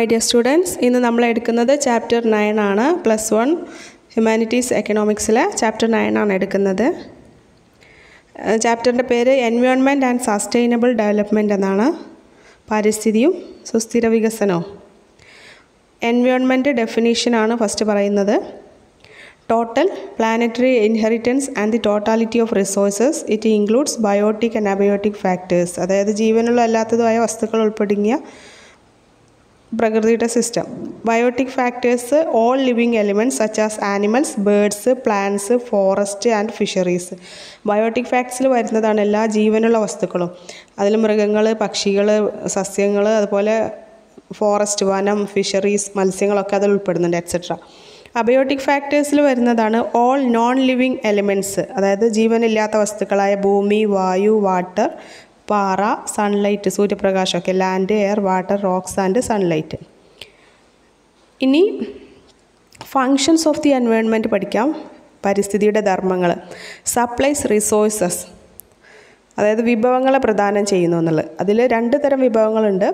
My dear students ഇന്ന് നമ്മൾ എടുക്കുന്നത് ചാപ്റ്റർ നയൻ ആണ് പ്ലസ് വൺ ഹ്യൂമാനിറ്റീസ് എക്കണോമിക്സിൽ ചാപ്റ്റർ നയൻ ആണ് എടുക്കുന്നത്. ചാപ്റ്ററിന്റെ പേര് എൻവയോൺമെന്റ് ആൻഡ് സസ്റ്റൈനബിൾ ഡെവലപ്മെന്റ് എന്നാണ്. പരിസ്ഥിതിയും സുസ്ഥിര വികസനവും. എൻവയോൺമെന്റ് ഡെഫിനീഷനാണ് ഫസ്റ്റ് പറയുന്നത്. Total planetary inheritance and the totality of resources it includes biotic and abiotic factors അതായത് ജീവനുള്ള അല്ലാത്തതുമായ വസ്തുക്കൾ ഉൾപ്പെടുങ്ങിയ പ്രകൃതിയുടെ system biotic factors all living elements such as animals birds plants forest and fisheries biotic ഫാക്ട്സിൽ വരുന്നതാണ് എല്ലാ ജീവനുള്ള വസ്തുക്കളും. അതിൽ മൃഗങ്ങൾ പക്ഷികൾ സസ്യങ്ങൾ അതുപോലെ ഫോറസ്റ്റ് വനം ഫിഷറീസ് മത്സ്യങ്ങളൊക്കെ അതിൽ ഉൾപ്പെടുന്നുണ്ട് എക്സെട്ര അബയോട്ടിക് ഫാക്ടേഴ്സിൽ വരുന്നതാണ് ഓൾ നോൺ ലിവിങ് എലിമെന്റ്സ് അതായത് ജീവനില്ലാത്ത വസ്തുക്കളായ ഭൂമി വായു വാട്ടർ പാറ sunlight സൂര്യപ്രകാശമൊക്കെ land air water rocks and sunlight ഇനി ഫങ്ഷൻസ് ഓഫ് ദി എൻവയോൺമെന്റ് പഠിക്കാം. പരിസ്ഥിതിയുടെ ധർമ്മങ്ങൾ സപ്ലൈസ് റിസോഴ്സസ് അതായത് വിഭവങ്ങളെ പ്രദാനം ചെയ്യുന്നു എന്നുള്ളത്. അതിൽ രണ്ട് തരം വിഭവങ്ങളുണ്ട്.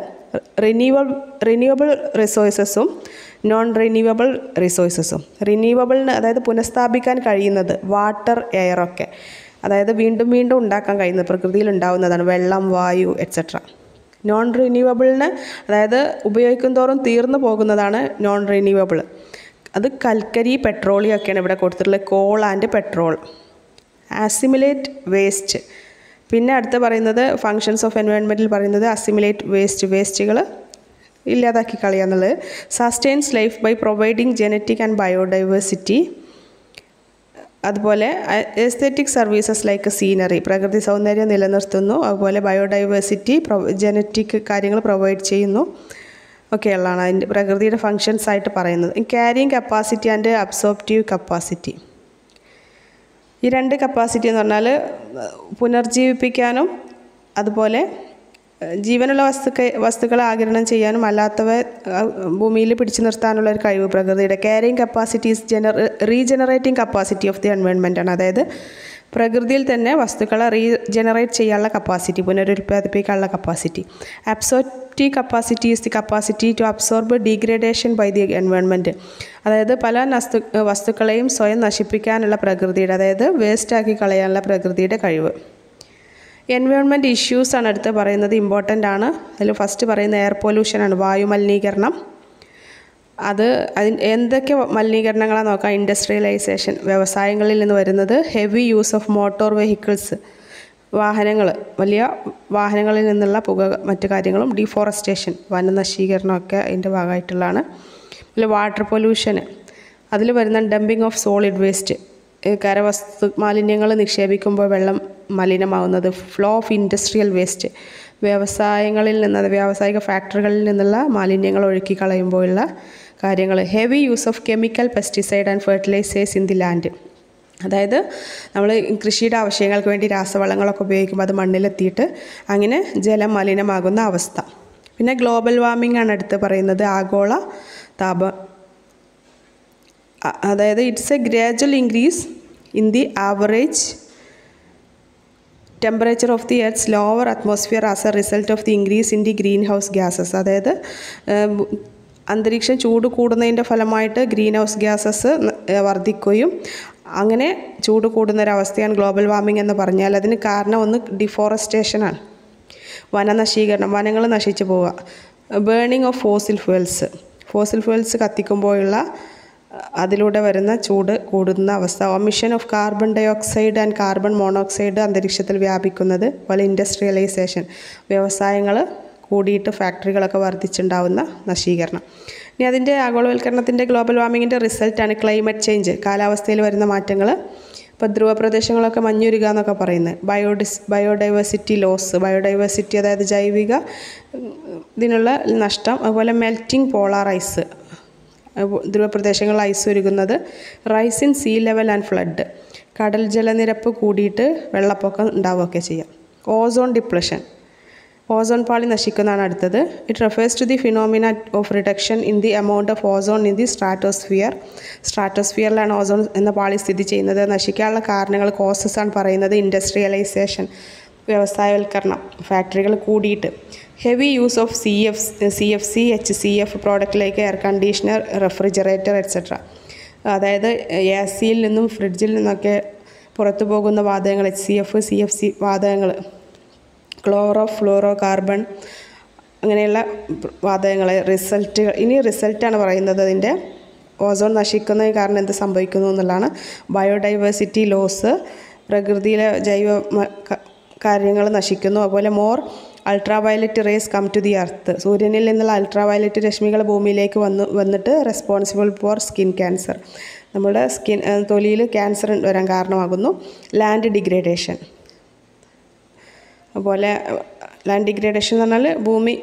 റിന്യൂവൽ റിന്യൂവബിൾ റിസോഴ്സസും നോൺ റിന്യൂവബിൾ റിസോഴ്സസും റിന്യൂവബിളിന് അതായത് പുനഃസ്ഥാപിക്കാൻ കഴിയുന്നത് വാട്ടർ എയറൊക്കെ അതായത് വീണ്ടും വീണ്ടും ഉണ്ടാക്കാൻ കഴിയുന്നത് പ്രകൃതിയിൽ ഉണ്ടാകുന്നതാണ് വെള്ളം വായു എക്സെട്ര നോൺ റിന്യൂവബിളിന് അതായത് ഉപയോഗിക്കും തോറും തീർന്നു പോകുന്നതാണ് നോൺ റിന്യൂവബിൾ അത് കൽക്കരി പെട്രോളിയം ഒക്കെയാണ് ഇവിടെ കൊടുത്തിട്ടുള്ളത്. Coal and petrol assimilate waste പിന്നെ അടുത്ത് പറയുന്നത് ഫങ്ഷൻസ് ഓഫ് എൻവയോൺമെന്റിൽ പറയുന്നത് അസിമിലേറ്റ് വേസ്റ്റ് വേസ്റ്റുകൾ ഇല്ലാതാക്കി കളയുക sustains life by providing genetic and biodiversity അതുപോലെ എസ്തെറ്റിക് സർവീസസ് ലൈക്ക് സീനറി പ്രകൃതി സൗന്ദര്യം നിലനിർത്തുന്നു. അതുപോലെ ബയോഡൈവേഴ്സിറ്റി ജനറ്റിക് കാര്യങ്ങൾ പ്രൊവൈഡ് ചെയ്യുന്നു. ഒക്കെയുള്ളതാണ് അതിന്റെ പ്രകൃതിയുടെ ഫങ്ഷൻസ് ആയിട്ട് പറയുന്നത്. Carrying capacity and absorptive capacity ഈ രണ്ട് കപ്പാസിറ്റി എന്ന് പറഞ്ഞാൽ പുനർജീവിപ്പിക്കാനും അതുപോലെ ജീവനുള്ള വസ്തുക്ക വസ്തുക്കളെ ആകിരണം ചെയ്യാനും അല്ലാത്തവ ഭൂമിയിൽ പിടിച്ചു നിർത്താനുള്ള ഒരു കഴിവ് പ്രകൃതിയുടെ. Caring capacities genera regenerating capacity of the environment ആണ്. അതായത് പ്രകൃതിയിൽ തന്നെ വസ്തുക്കളെ റീജനറേറ്റ് ചെയ്യാനുള്ള capacity പുനരുൽപ്പാദിപ്പിക്കാനുള്ള capacity absorptive capacity is the capacity to absorb degradation by the environment അതായത് പല വസ്തു വസ്തുക്കളെയും സ്വയം നശിപ്പിക്കാനുള്ള പ്രകൃതിയുടെ അതായത് വേസ്റ്റാക്കി കളയാനുള്ള പ്രകൃതിയുടെ കഴിവ്. എൻവയോൺമെന്റ് ഇഷ്യൂസാണ് അടുത്ത് പറയുന്നത്. ഇമ്പോർട്ടന്റ് ആണ്. അതിൽ ഫസ്റ്റ് പറയുന്ന എയർ പൊല്യൂഷനാണ് വായു മലിനീകരണം. അത് അതിന് എന്തൊക്കെ മലിനീകരണങ്ങളാണ് നോക്കാം? ഇൻഡസ്ട്രിയലൈസേഷൻ വ്യവസായങ്ങളിൽ നിന്ന് വരുന്നത് heavy use of motor vehicles വാഹനങ്ങൾ വലിയ വാഹനങ്ങളിൽ നിന്നുള്ള പുക മറ്റു കാര്യങ്ങളും ഡീഫോറസ്റ്റേഷൻ വനനശീകരണമൊക്കെ അതിന്റെ ഭാഗമായിട്ടുള്ളതാണ്. പിന്നെ വാട്ടർ പൊല്യൂഷന് അതിൽ വരുന്ന ഡംപിങ് ഓഫ് സോളിഡ് വേസ്റ്റ് കരവസ്തു മാലിന്യങ്ങൾ നിക്ഷേപിക്കുമ്പോൾ വെള്ളം മലിനമാവുന്നത് ഫ്ലോ ഓഫ് ഇൻഡസ്ട്രിയൽ വേസ്റ്റ്. വ്യവസായങ്ങളിൽ നിന്ന് വ്യാവസായിക ഫാക്ടറികളിൽ നിന്നുള്ള മാലിന്യങ്ങൾ ഒഴുക്കി കളയുമ്പോഴുള്ള കാര്യങ്ങൾ. Heavy use of chemical pesticide and fertilisers in the land. അതായത് നമ്മൾ കൃഷിയുടെ ആവശ്യങ്ങൾക്ക് വേണ്ടി രാസവളങ്ങളൊക്കെ ഉപയോഗിക്കുമ്പോൾ അത് മണ്ണിലെത്തിയിട്ട് അങ്ങനെ ജലം മലിനമാകുന്ന അവസ്ഥ. പിന്നെ ഗ്ലോബൽ വാർമിംഗ് ആണ് അടുത്ത് പറയുന്നത്. ആഗോള താപ അതായത് it's a gradual increase in the average temperature of the earth's lower atmosphere as a result of the increase in the greenhouse gases അതായത് അന്തരീക്ഷം ചൂട് കൂടുന്നതിന്റെ ഫലമായിട്ട് ഗ്രീൻ ഹൗസ് ഗ്യാസസ് വർദ്ധിക്കുകയും അങ്ങനെ ചൂട് കൂടുന്നൊരവസ്ഥയാണ് ഗ്ലോബൽ വാർമിംഗ് എന്ന് പറഞ്ഞാൽ അതിന് കാരണം ഒന്ന് ഡിഫോറസ്റ്റേഷനാണ് വനനശീകരണം വനങ്ങൾ നശിച്ചു പോവുക. Burning of fossil fuels fossil fuels കത്തിക്കുമ്പോഴുള്ള അതിലൂടെ വരുന്ന ചൂട് കൂടുന്ന അവസ്ഥ. Omission of carbon dioxide and carbon monoxide അന്തരീക്ഷത്തിൽ വ്യാപിക്കുന്നത് പോലെ ഇൻഡസ്ട്രിയലൈസേഷൻ വ്യവസായങ്ങൾ കൂടിയിട്ട് ഫാക്ടറികളൊക്കെ വർദ്ധിച്ചുണ്ടാവുന്ന നശീകരണം. ഇനി അതിന്റെ ആഗോളവൽക്കരണത്തിന്റെ ഗ്ലോബൽ വാർമിങ്ങിന്റെ റിസൾട്ടാണ് ക്ലൈമറ്റ് ചേഞ്ച് കാലാവസ്ഥയിൽ വരുന്ന മാറ്റങ്ങൾ ഇപ്പോൾ ധ്രുവ പ്രദേശങ്ങളൊക്കെ മഞ്ഞുരുക എന്നൊക്കെ പറയുന്നത്. ബയോഡിസ് ബയോഡൈവേഴ്സിറ്റി ലോസ് ബയോഡൈവേഴ്സിറ്റി അതായത് ജൈവിക ഇതിനുള്ള നഷ്ടം അതുപോലെ മെൽറ്റിംഗ് പോളാർ ഐസ് ധ്രുവപ്രദേശങ്ങളിൽ ice ഉരുകുന്നത് rise in sea level and flood കടൽ ജലനിരപ്പ് കൂടിയിട്ട് വെള്ളപ്പൊക്കം ഉണ്ടാവുകയൊക്കെ ചെയ്യാം. ഓസോൺ ഡിപ്രഷൻ ഓസോൺ പാളി നശിക്കുന്നതാണ് അടുത്തത്. It refers to the phenomena of reduction in the amount of ozone in the stratosphere സ്ട്രാറ്റോസ്ഫിയറിലാണ് ozone എന്ന പാളി സ്ഥിതി ചെയ്യുന്നത്. നശിക്കാനുള്ള കാരണങ്ങൾ കോസസ് ആണ് പറയുന്നത്. ഇൻഡസ്ട്രിയലൈസേഷൻ വ്യവസായവൽക്കരണം ഫാക്ടറികൾ കൂടിയിട്ട്. Heavy use of C F C F C H C F product like air conditioner refrigerator etcetera അതായത് എ സിയിൽ നിന്നും ഫ്രിഡ്ജിൽ നിന്നൊക്കെ പുറത്തു പോകുന്ന വാതകങ്ങൾ H C F C F C വാതകങ്ങൾ ക്ലോറോ ഫ്ലോറോ കാർബൺ അങ്ങനെയുള്ള വാതകങ്ങൾ റിസൾട്ടുകൾ ഇനി റിസൾട്ടാണ് പറയുന്നത് അതിന്റെ ഓസോൺ നശിക്കുന്നതിന് കാരണം എന്ത് സംഭവിക്കുന്നു എന്നുള്ളതാണ്. ബയോഡൈവേഴ്സിറ്റി ലോസ് പ്രകൃതിയിലെ ജൈവ കാര്യങ്ങൾ നശിക്കുന്നു. അതുപോലെ more ultra violet rays come to the earth സൂര്യനിൽ നിന്നുള്ള അൾട്രാ വയലറ്റ് രശ്മികൾ ഭൂമിയിലേക്ക് വന്ന് വന്നിട്ട് റെസ്പോൺസിബിൾ ഫോർ സ്കിൻ ക്യാൻസർ നമ്മുടെ സ്കിൻ തൊലിയിൽ ക്യാൻസർ വരാൻ കാരണമാകുന്നു. ലാൻഡ് ഡിഗ്രേഡേഷൻ അതുപോലെ ലാൻഡ് ഡിഗ്രേഡേഷൻ എന്ന് പറഞ്ഞാൽ ഭൂമി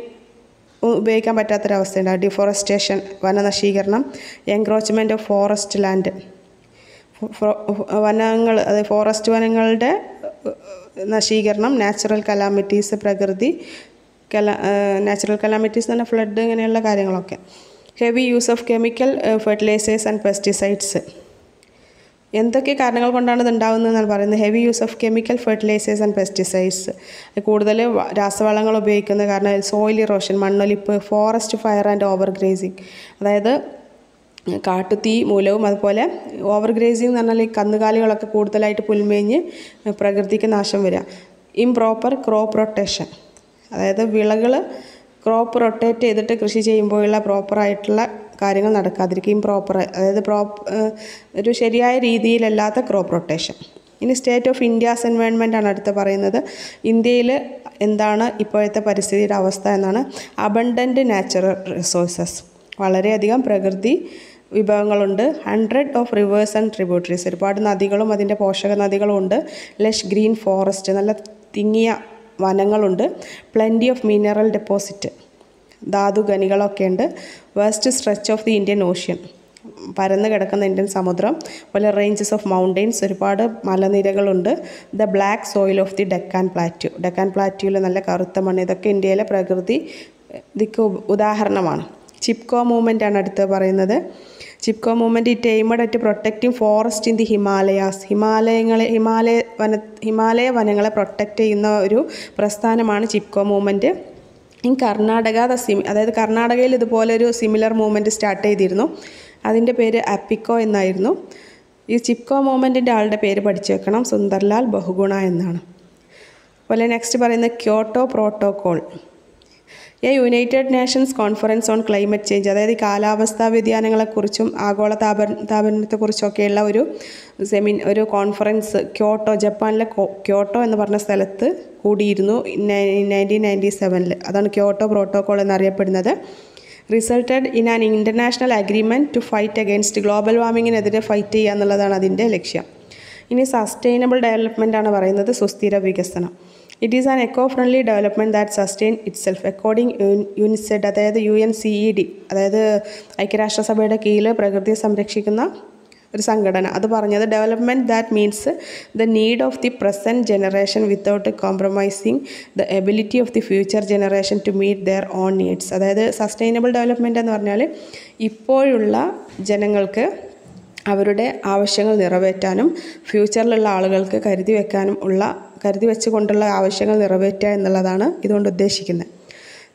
ഉപയോഗിക്കാൻ പറ്റാത്തൊരവസ്ഥയുണ്ട്. ഡിഫോറസ്റ്റേഷൻ വനനശീകരണം എൻക്രോച്ച്മെന്റ് ഓഫ് ഫോറസ്റ്റ് ലാൻഡ് വനങ്ങൾ അതായത് ഫോറസ്റ്റ് വനങ്ങളുടെ നശീകരണം നാച്ചുറൽ കലാമിറ്റീസ് പ്രകൃതി കല നാച്ചുറൽ കലാമിറ്റീസ് തന്നെ ഫ്ലഡ് ഇങ്ങനെയുള്ള കാര്യങ്ങളൊക്കെ. Heavy use of chemical fertilisers and pesticides എന്തൊക്കെ കാരണങ്ങൾ കൊണ്ടാണ് ഇത് ഉണ്ടാകുന്നതെന്നാണ് പറയുന്നത്? Heavy use of chemical fertilisers and pesticides കൂടുതൽ രാസവളങ്ങൾ ഉപയോഗിക്കുന്നത് കാരണം സോയിൽ ഇറോഷൻ മണ്ണൊലിപ്പ് forest fire and overgrazing അതായത് കാട്ടുതീ മൂലവും അതുപോലെ ഓവർ ഗ്രേസിംഗ് എന്ന് പറഞ്ഞാൽ ഈ കന്നുകാലികളൊക്കെ കൂടുതലായിട്ട് പുൽമേഞ്ഞ് പ്രകൃതിക്ക് നാശം വരിക. ഇംപ്രോപ്പർ ക്രോപ്പ് റൊട്ടേഷൻ അതായത് വിളകൾ ക്രോപ്പ് റൊട്ടേറ്റ് ചെയ്തിട്ട് കൃഷി ചെയ്യുമ്പോഴുള്ള പ്രോപ്പറായിട്ടുള്ള കാര്യങ്ങൾ നടക്കാതിരിക്കും. ഇംപ്രോപ്പർ അതായത് പ്രോപ്പ് ഒരു ശരിയായ രീതിയിലല്ലാത്ത ക്രോപ്പ് റൊട്ടേഷൻ ഇനി സ്റ്റേറ്റ് ഓഫ് ഇന്ത്യാസ് എൻവയോൺമെന്റ് ആണ് അടുത്ത് പറയുന്നത്. ഇന്ത്യയിൽ എന്താണ് ഇപ്പോഴത്തെ പരിസ്ഥിതിയുടെ അവസ്ഥ എന്നാണ്. അബണ്ടന്റ് നാച്ചുറൽ റിസോഴ്സസ് വളരെയധികം പ്രകൃതി വിഭവങ്ങളുണ്ട്. Hundred of rivers and tributaries ഒരുപാട് നദികളും അതിന്റെ പോഷക നദികളും ഉണ്ട്. ലഷ് ഗ്രീൻ ഫോറസ്റ്റ് നല്ല തിങ്ങിയ വനങ്ങളുണ്ട്. പ്ലെന്റി ഓഫ് മിനറൽ ഡെപ്പോസിറ്റ് ധാതു ഖനികളൊക്കെ ഉണ്ട്. Vast stretch of the Indian ocean പരന്ന് കിടക്കുന്ന ഇന്ത്യൻ സമുദ്രം. പോലെ റേഞ്ചസ് ഓഫ് മൗണ്ടെയ്ൻസ് ഒരുപാട് മലനിരകളുണ്ട്. The black soil of the Deccan plateau Deccan പ്ലാറ്റ്യൂവിൽ നല്ല കറുത്ത മണ്ണ്. ഇതൊക്കെ ഇന്ത്യയിലെ പ്രകൃതി ഇതിക്ക് ഉദാഹരണമാണ്. ചിപ്കോ മൂവ്മെന്റ് ആണ് അടുത്ത് പറയുന്നത്. Chipko movement it aimed at protecting forest in the Himalayas ഹിമാലയങ്ങളെ Himalaya വന ഹിമാലയ വനങ്ങളെ പ്രൊട്ടക്റ്റ് ചെയ്യുന്ന ഒരു പ്രസ്ഥാനമാണ് Chipko movement in Karnataka the Simi അതായത് കർണാടകയിൽ ഇതുപോലെ ഒരു സിമിലർ മൂവ്മെന്റ് സ്റ്റാർട്ട് ചെയ്തിരുന്നു. അതിന്റെ പേര് അപ്പിക്കോ എന്നായിരുന്നു. ഈ ചിപ്കോ മൂവ്മെന്റിന്റെ ആളുടെ പേര് പഠിച്ചു വെക്കണം. സുന്ദർലാൽ ബഹുഗുണ എന്നാണ്. അതുപോലെ നെക്സ്റ്റ് പറയുന്നത് Kyoto protocol. A United Nations conference on climate change അതായത് കാലാവസ്ഥാ വ്യതിയാനങ്ങളെക്കുറിച്ചും ആഗോള താപ താപനത്തെക്കുറിച്ചൊക്കെയുള്ള ഒരു സെമിൻ ഒരു കോൺഫറൻസ് ക്യോട്ടോ ജപ്പാനിലെ ക്യോട്ടോ എന്ന് പറഞ്ഞ സ്ഥലത്ത് കൂടിയിരുന്നു നയന്റീൻ നയന്റി സെവനിൽ അതാണ് ക്യോട്ടോ പ്രോട്ടോകോൾ എന്നറിയപ്പെടുന്നത്. Resulted in an international agreement to fight against global വാർമിങ്ങിനെതിരെ fight ചെയ്യുക എന്നുള്ളതാണ് അതിന്റെ ലക്ഷ്യം. ഇനി സസ്റ്റൈനബിൾ ഡെവലപ്മെന്റ് ആണ് പറയുന്നത് സുസ്ഥിര വികസനം. It is an eco friendly development that sustain itself according UNCED അതായത് U N C E D അതായത് ഐക്യരാഷ്ട്രസഭയുടെ കീഴിൽ പ്രകൃതിയെ സംരക്ഷിക്കുന്ന ഒരു സംഘടന. അത് പറഞ്ഞത് development that means the need of the present generation without compromising the ability of the future generation to meet their own needs അതായത് സസ്റ്റൈനബിൾ ഡെവലപ്മെന്റ് എന്ന് പറഞ്ഞാൽ ഇപ്പോഴുള്ള ജനങ്ങൾക്ക് അവരുടെ ആവശ്യങ്ങൾ നിറവേറ്റാനും ഫ്യൂച്ചറിലുള്ള ആളുകൾക്ക് കരുതി വെക്കാനും ഉള്ള കരുതി വെച്ചുകൊണ്ടുള്ള ആവശ്യങ്ങൾ നിറവേറ്റുക എന്നുള്ളതാണ് ഇതുകൊണ്ട് ഉദ്ദേശിക്കുന്നത്.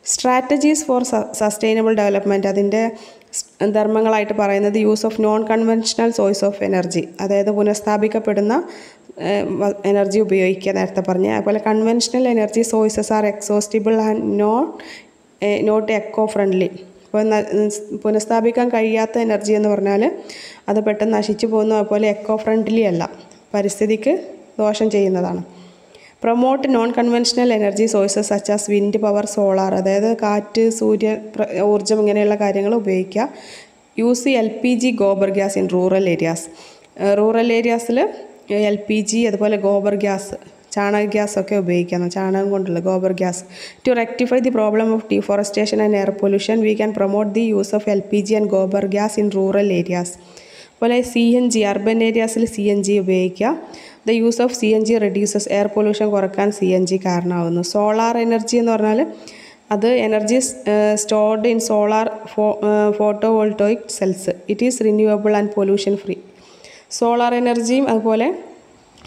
സ്ട്രാറ്റജീസ് ഫോർ സസ്റ്റൈനബിൾ ഡെവലപ്മെന്റ് അതിന്റെ ധർമ്മങ്ങളായിട്ട് പറയുന്നത് use of non conventional source of energy അതായത് പുനഃസ്ഥാപിക്കപ്പെടുന്ന എനർജി ഉപയോഗിക്കുക നേരത്തെ പറഞ്ഞ. അതുപോലെ conventional energy sources are exhaustible and not not eco friendly അപ്പോൾ പുനഃസ്ഥാപിക്കാൻ കഴിയാത്ത എനർജി എന്ന് പറഞ്ഞാൽ അത് പെട്ടെന്ന് നശിച്ചു പോകുന്ന അതുപോലെ എക്കോ ഫ്രണ്ട്ലി അല്ല. പരിസ്ഥിതിക്ക് ദോഷം ചെയ്യുന്നതാണ്. Promote non conventional energy sources such as wind power solar അതായത് കാറ്റ് സൂര്യ ഊർജം ഇങ്ങനെയുള്ള കാര്യങ്ങൾ ഉപയോഗിക്കുക. Use L P G gobar gas in rural areas rural ഏരിയാസിൽ L P G അതുപോലെ ഗോബർ ഗ്യാസ് ചാണക ഗ്യാസൊക്കെ ഉപയോഗിക്കാം ചാണകം കൊണ്ടുള്ള gobar gas. To rectify the problem of deforestation and air pollution we can promote the use of L P G and gobar gas in rural areas അതുപോലെ C N G urban ഏരിയാസിൽ C N G ഉപയോഗിക്കുക. The use of C N G reduces air pollution കുറയ്ക്കാൻ C N G കാരണമാകുന്നു solar energy എന്ന് പറഞ്ഞാൽ അത് energy stored in solar ഫോ photovoltaic cells it is renewable and pollution free solar എനർജിയും അതുപോലെ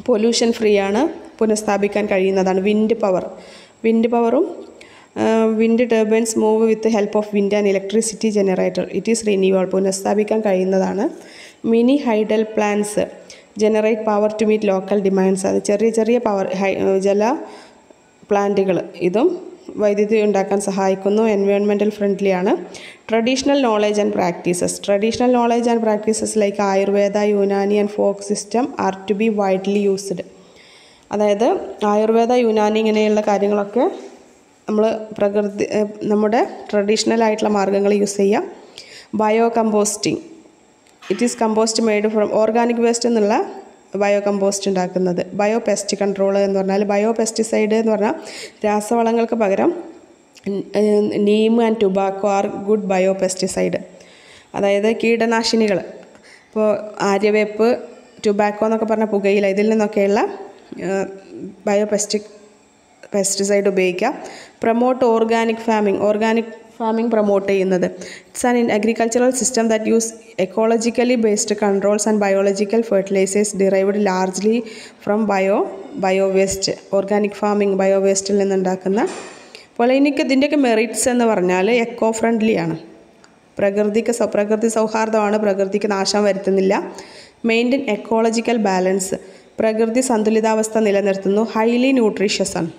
പൊല്യൂഷൻ ഫ്രീ ആണ്. പുനഃസ്ഥാപിക്കാൻ കഴിയുന്നതാണ് വിൻഡ് പവർ വിൻഡ് പവറും wind turbines move with help of wind and electricity generator it is renewal പുനഃസ്ഥാപിക്കാൻ കഴിയുന്നതാണ്. Mini hydel plants generate power to meet local demands അത് ചെറിയ ചെറിയ പവർ ജല പ്ലാന്റുകൾ ഇതും വൈദ്യുതി ഉണ്ടാക്കാൻ സഹായിക്കുന്നു എൻവയോൺമെന്റൽ ഫ്രണ്ട്ലിയാണ് traditional knowledge and practices traditional knowledge and practices like Ayurveda Unani and folk system are to be widely used അതായത് ആയുർവേദ യുനാനി ഇങ്ങനെയുള്ള കാര്യങ്ങളൊക്കെ നമ്മൾ പ്രകൃതി നമ്മുടെ ട്രഡീഷണൽ ആയിട്ടുള്ള മാർഗങ്ങൾ യൂസ് ചെയ്യാം. Bio composting it is compost made from organic waste എന്നുള്ള ബയോ കമ്പോസ്റ്റ് ഉണ്ടാക്കുന്നത്. ബയോ പെസ്റ്റ് കൺട്രോൾ എന്ന് പറഞ്ഞാൽ ബയോ പെസ്റ്റിസൈഡ് എന്ന് പറഞ്ഞാൽ രാസവളങ്ങൾക്ക് പകരം neem and tobacco are good bio pesticide അതായത് കീടനാശിനികൾ ഇപ്പോൾ ആര്യവേപ്പ് ടുബാക്കോ എന്നൊക്കെ പറഞ്ഞ പുകയില ഇതിൽ നിന്നൊക്കെയുള്ള ബയോ പെസ്റ്റി പെസ്റ്റിസൈഡ് ഉപയോഗിക്കാം. Promote organic farming organic farming promote ചെയ്യുന്നത്. It's an agricultural system that use ecologically based controls and biological fertilisers derived largely from bio bio waste organic farming bio വേസ്റ്റിൽ നിന്നുണ്ടാക്കുന്ന അപ്പോൾ എനിക്ക് ഇതിന്റെയൊക്കെ മെറിറ്റ്സ് എന്ന് പറഞ്ഞാൽ എക്കോ ഫ്രണ്ട്ലി ആണ്. പ്രകൃതിക്ക് പ്രകൃതി സൗഹാർദ്ദമാണ് പ്രകൃതിക്ക് നാശം വരുത്തുന്നില്ല. മെയിന്റെയിൻ എക്കോളജിക്കൽ ബാലൻസ് പ്രകൃതി സന്തുലിതാവസ്ഥ നിലനിർത്തുന്നു. ഹൈലി ന്യൂട്രീഷ്യസ് ആണ്.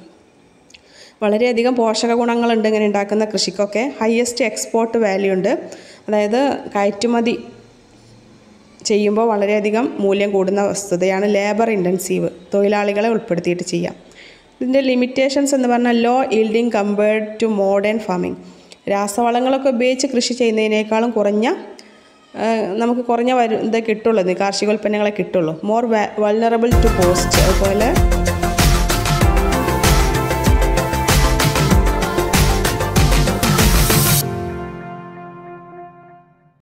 വളരെയധികം പോഷക ഗുണങ്ങളുണ്ട് ഇങ്ങനെ ഉണ്ടാക്കുന്ന കൃഷിക്കൊക്കെ. ഹയസ്റ്റ് എക്സ്പോർട്ട് വാല്യൂ ഉണ്ട്. അതായത് കയറ്റുമതി ചെയ്യുമ്പോൾ വളരെയധികം മൂല്യം കൂടുന്ന വസ്തുതയാണ് ലേബർ ഇന്റൻസീവ് തൊഴിലാളികളെ ഉൾപ്പെടുത്തിയിട്ട് ചെയ്യാം. ഇതിന്റെ ലിമിറ്റേഷൻസ് എന്ന് പറഞ്ഞാൽ low yielding compared to modern farming രാസവളങ്ങളൊക്കെ ഉപയോഗിച്ച് കൃഷി ചെയ്യുന്നതിനേക്കാളും കുറഞ്ഞ നമുക്ക് കുറഞ്ഞ വരു ഇത് കിട്ടുള്ളൂ കാർഷികോൽപ്പന്നങ്ങളെ കിട്ടുള്ളൂ. മോർ വൾണറബിൾ ടു പോസ്റ്റ് അതുപോലെ